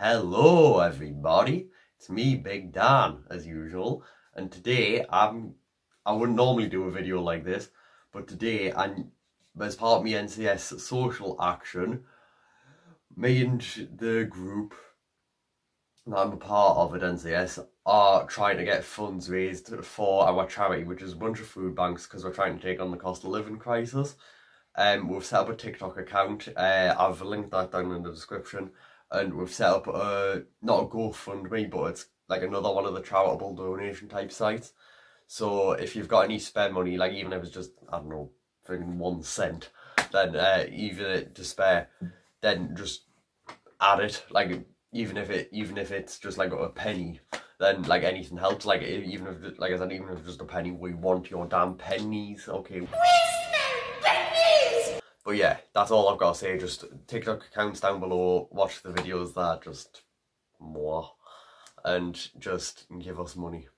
Hello everybody, it's me Big Dan as usual. And today I'm I wouldn't normally do a video like this but today and as part of my NCS social action me and the group that I'm a part of at NCS are trying to get funds raised for our charity which is a bunch of food banks because we're trying to take on the cost of living crisis. Um, we've set up a TikTok account. Uh, I've linked that down in the description and we've set up a not a GoFundMe, but it's like another one of the charitable donation type sites. So if you've got any spare money, like even if it's just I don't know, fucking one cent, then uh, even to spare, then just add it. Like even if it even if it's just like a penny, then like anything helps. Like even if like I said, even if it's just a penny, we want your damn pennies. Okay. But yeah, that's all I've got to say. Just TikTok accounts down below, watch the videos that just more, and just give us money.